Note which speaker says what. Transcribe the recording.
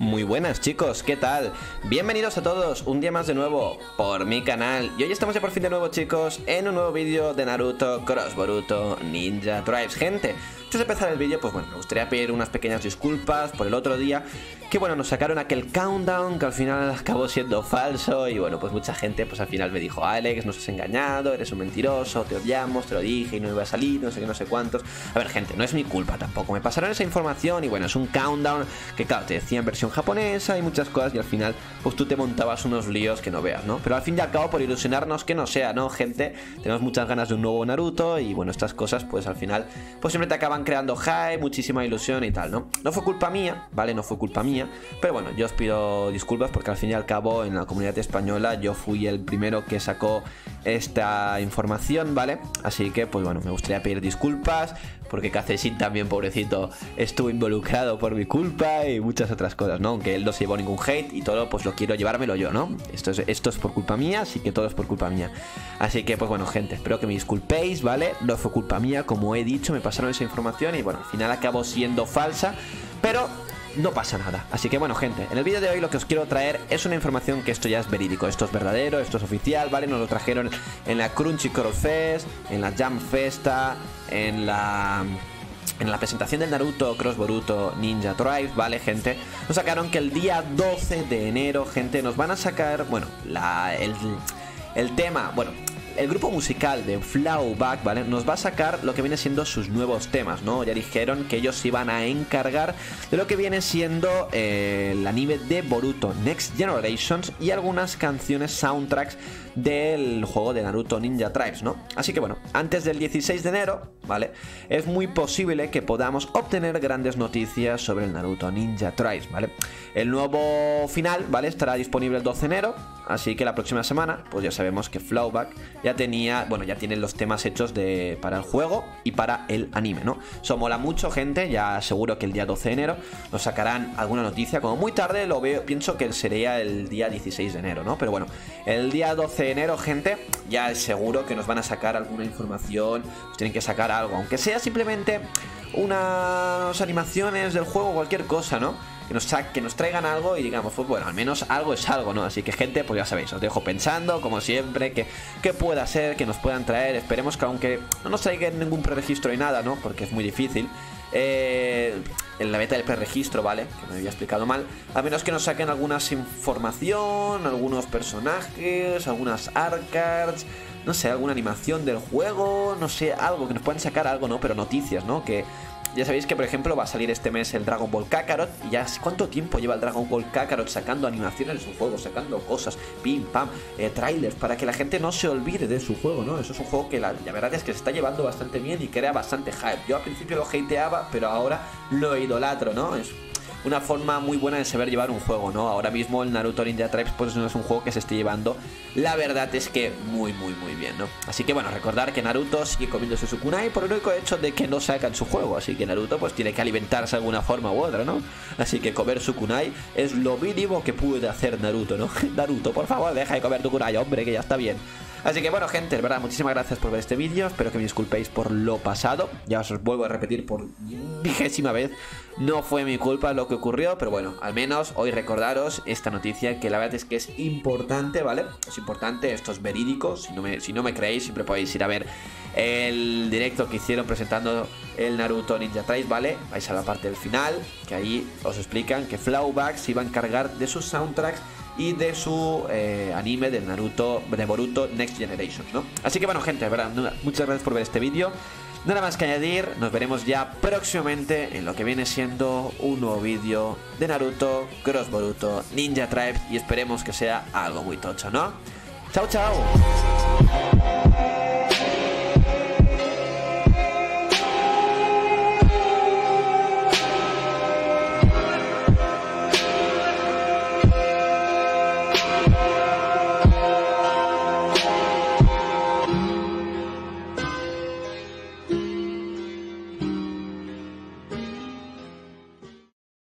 Speaker 1: Muy buenas chicos, ¿qué tal? Bienvenidos a todos un día más de nuevo por mi canal. Y hoy estamos ya por fin de nuevo chicos en un nuevo vídeo de Naruto Cross Boruto Ninja Tribes Gente, antes de empezar el vídeo pues bueno, me gustaría pedir unas pequeñas disculpas por el otro día Que bueno, nos sacaron aquel countdown que al final acabó siendo falso Y bueno, pues mucha gente pues al final me dijo Alex, nos has engañado, eres un mentiroso, te odiamos, te lo dije y no iba a salir, no sé qué, no sé cuántos A ver gente, no es mi culpa tampoco, me pasaron esa información y bueno, es un countdown que claro, te decía en versión japonesa y muchas cosas y al final pues tú te montabas unos líos que no veas, ¿no? Pero al fin y al cabo por ilusionarnos que no sea, ¿no? Gente, tenemos muchas ganas de un nuevo Naruto y bueno, estas cosas pues al final pues siempre te acaban creando hype, muchísima ilusión y tal, ¿no? No fue culpa mía, ¿vale? No fue culpa mía, pero bueno, yo os pido disculpas porque al fin y al cabo en la comunidad española yo fui el primero que sacó esta información, ¿vale? Así que pues bueno, me gustaría pedir disculpas porque Cacesin también, pobrecito, estuvo involucrado por mi culpa y muchas otras cosas, ¿no? Aunque él no se llevó ningún hate y todo, pues lo quiero llevármelo yo, ¿no? Esto es, esto es por culpa mía, así que todo es por culpa mía. Así que, pues bueno, gente, espero que me disculpéis, ¿vale? No fue culpa mía, como he dicho, me pasaron esa información y bueno, al final acabó siendo falsa, pero no pasa nada. Así que bueno, gente, en el vídeo de hoy lo que os quiero traer es una información que esto ya es verídico, esto es verdadero, esto es oficial, ¿vale? Nos lo trajeron en la Crunchyroll Fest, en la Jam Festa, en la en la presentación del Naruto Cross Boruto Ninja Tribes, ¿vale, gente? Nos sacaron que el día 12 de enero, gente, nos van a sacar, bueno, la, el, el tema, bueno, el grupo musical de Flowback, ¿vale? Nos va a sacar lo que viene siendo sus nuevos temas, ¿no? Ya dijeron que ellos iban a encargar de lo que viene siendo eh, el anime de Boruto Next Generations y algunas canciones soundtracks del juego de Naruto Ninja Tribes, ¿no? Así que bueno, antes del 16 de enero, ¿vale? Es muy posible que podamos obtener grandes noticias sobre el Naruto Ninja Tribes, ¿vale? El nuevo final, ¿vale? Estará disponible el 12 de enero, así que la próxima semana, pues ya sabemos que Flowback ya tenía, bueno, ya tienen los temas hechos de, para el juego y para el anime, ¿no? Eso mola mucho, gente, ya seguro que el día 12 de enero nos sacarán alguna noticia, como muy tarde lo veo, pienso que sería el día 16 de enero, ¿no? Pero bueno, el día 12 de enero, gente, ya es seguro que nos van a sacar alguna información, nos tienen que sacar aunque sea simplemente unas animaciones del juego, cualquier cosa, ¿no? Que nos, que nos traigan algo y digamos, pues bueno, al menos algo es algo, ¿no? Así que gente, pues ya sabéis, os dejo pensando, como siempre, que, que pueda ser, que nos puedan traer. Esperemos que aunque no nos traigan ningún preregistro y nada, ¿no? Porque es muy difícil. Eh, en la beta del preregistro, ¿vale? Que me había explicado mal. A menos que nos saquen algunas información, algunos personajes, algunas arcards, no sé, alguna animación del juego, no sé, algo, que nos puedan sacar algo, ¿no? Pero noticias, ¿no? Que ya sabéis que, por ejemplo, va a salir este mes el Dragon Ball Kakarot. Y ya, ¿cuánto tiempo lleva el Dragon Ball Kakarot sacando animaciones de su juego? Sacando cosas, pim, pam, eh, trailers, para que la gente no se olvide de su juego, ¿no? Eso es un juego que la, la, verdad es que se está llevando bastante bien y crea bastante hype. Yo al principio lo hateaba, pero ahora lo idolatro, ¿no? Es una forma muy buena de saber llevar un juego, ¿no? Ahora mismo el Naruto Ninja Tribes pues no es un juego que se esté llevando, la verdad es que muy, muy, muy bien, ¿no? Así que bueno, recordar que Naruto sigue comiéndose su kunai por el único hecho de que no sacan su juego, así que Naruto pues tiene que alimentarse de alguna forma u otra, ¿no? Así que comer su kunai es lo mínimo que puede hacer Naruto, ¿no? Naruto, por favor, deja de comer tu kunai, hombre, que ya está bien. Así que bueno, gente, de verdad, muchísimas gracias por ver este vídeo. Espero que me disculpéis por lo pasado. Ya os vuelvo a repetir por vigésima vez. No fue mi culpa lo que ocurrió, pero bueno, al menos hoy recordaros esta noticia que la verdad es que es importante, ¿vale? Es importante, esto es verídico. Si no me, si no me creéis, siempre podéis ir a ver el directo que hicieron presentando el Naruto Ninja Tribes, ¿vale? Vais a la parte del final, que ahí os explican que Flowback se iba a encargar de sus soundtracks y de su eh, anime de Naruto, de Boruto Next Generation, ¿no? Así que bueno, gente, verdad, muchas gracias por ver este vídeo. Nada más que añadir, nos veremos ya próximamente en lo que viene siendo un nuevo vídeo de Naruto, Cross Boruto, Ninja Tribes y esperemos que sea algo muy tocho, ¿no? ¡Chao, chao!